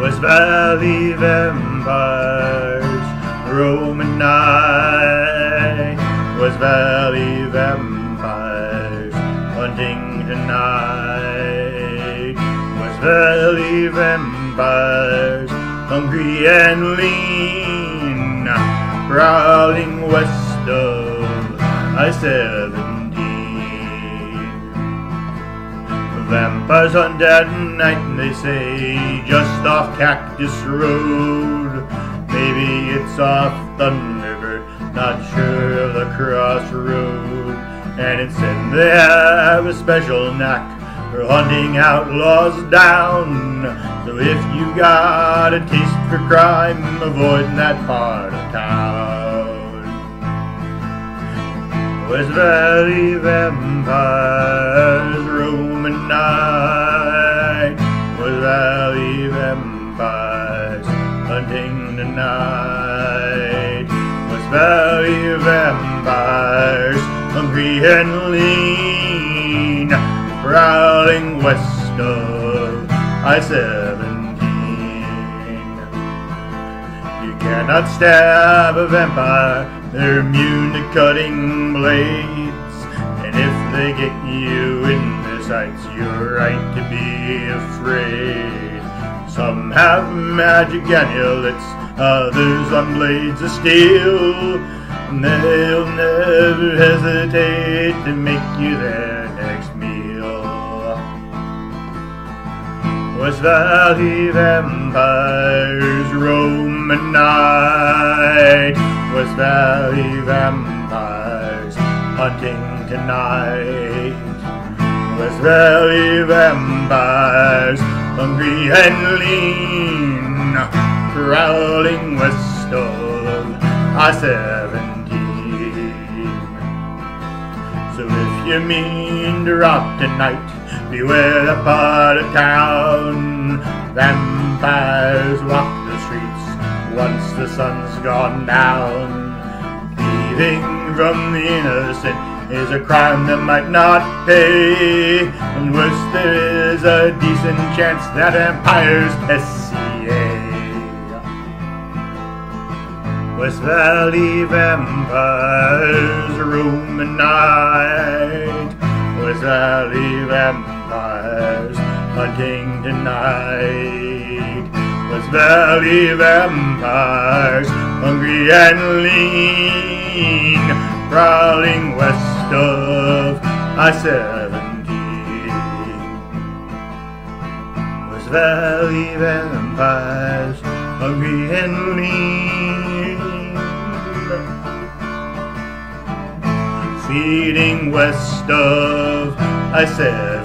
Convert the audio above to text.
West Valley vampires, Roman night. West Valley vampires, hunting tonight. West Valley vampires, hungry and lean, prowling west of I-17. Vampires hunt at night, they say, just off Cactus Road. Maybe it's off Thunderbird, not sure of the crossroad. And it's said they have a special knack for hunting outlaws down. So if you got a taste for crime, avoid that part of town. West Valley vampires hunting tonight. West Valley vampires hungry and lean, prowling west of I-17. You cannot stab a vampire, they're immune to cutting blades. And if they get you in their sights, you're right to be afraid. Some have magic amulets, others on blades of steel. And they'll never hesitate to make you their next meal. West Valley vampires roam at night. West Valley vampires hunting tonight. West Valley vampires hungry and lean, prowling west of I-17. So if you mean to rob tonight, beware the part of town. Vampires walk the streets once the sun's gone down. Thieving from the innocent is a crime that might not pay. And worse, there is a decent chance that vampires SCA. West Valley vampires roam at night. West Valley vampires hunting tonight. West Valley vampires hungry and lean, prowling west of I-70 West Valley vampires hungry and lean. Feeding west of I-17.